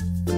you